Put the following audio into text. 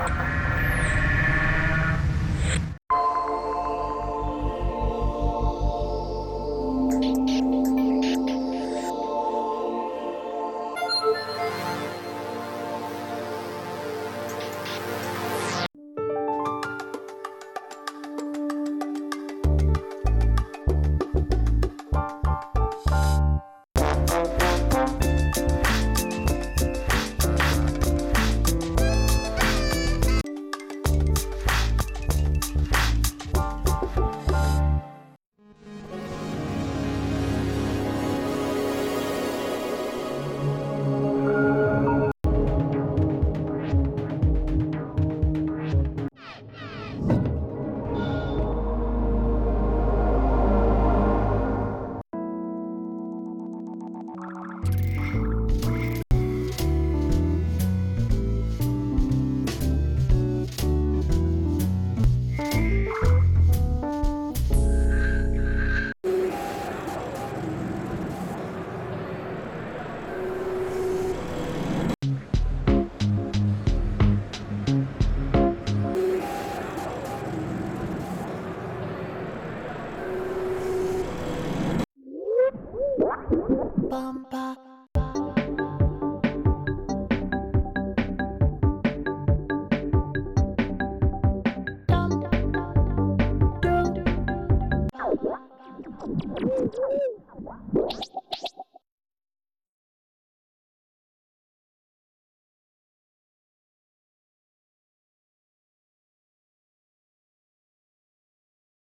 Thank